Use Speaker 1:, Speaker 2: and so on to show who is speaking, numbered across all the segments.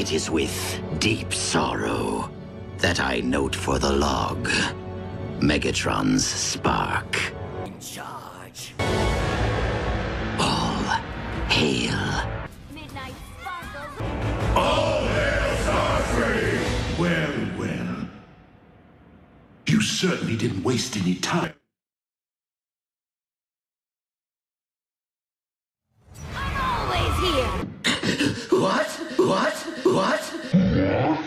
Speaker 1: It is with deep sorrow that I note for the log Megatron's spark.
Speaker 2: In charge.
Speaker 1: All hail.
Speaker 3: Midnight sparkles.
Speaker 4: All hail Starscream! Well, well. You certainly didn't waste any time.
Speaker 1: What? What? What?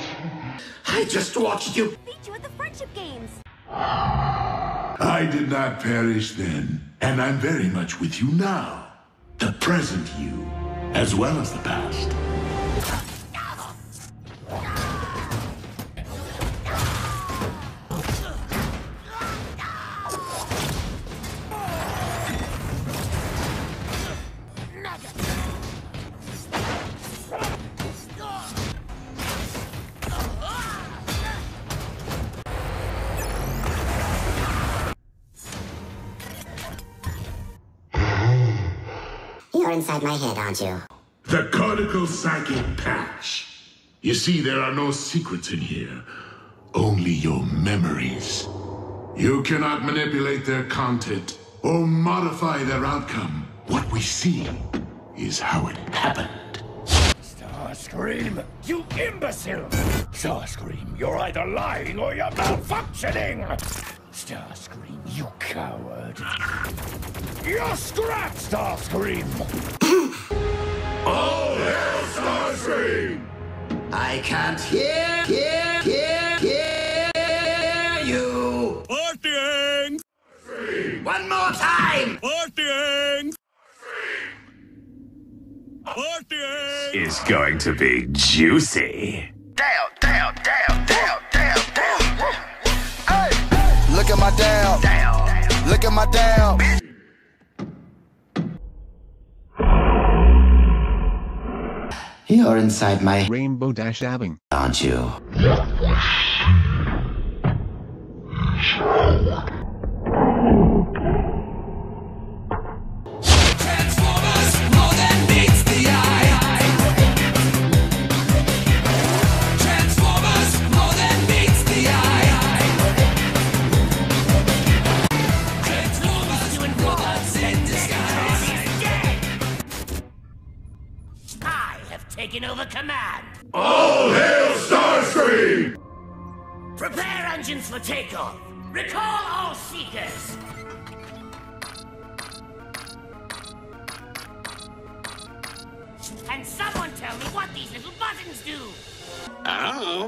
Speaker 1: I just watched you.
Speaker 3: Beat you at the friendship games.
Speaker 4: I did not perish then, and I'm very much with you now. The present you, as well as the past.
Speaker 5: Inside my head, aren't you?
Speaker 4: The Cortical Psychic Patch. You see, there are no secrets in here, only your memories. You cannot manipulate their content or modify their outcome. What we see is how it happened.
Speaker 6: Starscream, you imbecile! Starscream, you're either lying or you're malfunctioning! Starscream, you coward. You're scrapped, Starscream!
Speaker 4: All oh, hail Starscream!
Speaker 1: I can't hear, hear, hear, hear you.
Speaker 6: Partying!
Speaker 1: One more time.
Speaker 6: Partying! Partying!
Speaker 7: is going to be juicy.
Speaker 2: Down, down, down, down, down, down. Hey,
Speaker 8: Look at my down.
Speaker 2: down.
Speaker 8: Look at my down.
Speaker 1: You're inside my
Speaker 9: Rainbow Dash dabbing.
Speaker 1: aren't you?
Speaker 2: I have taken over command.
Speaker 4: All hail Starscream!
Speaker 2: Prepare engines for takeoff. Recall all seekers. And someone tell me what these little buttons do.
Speaker 7: Oh.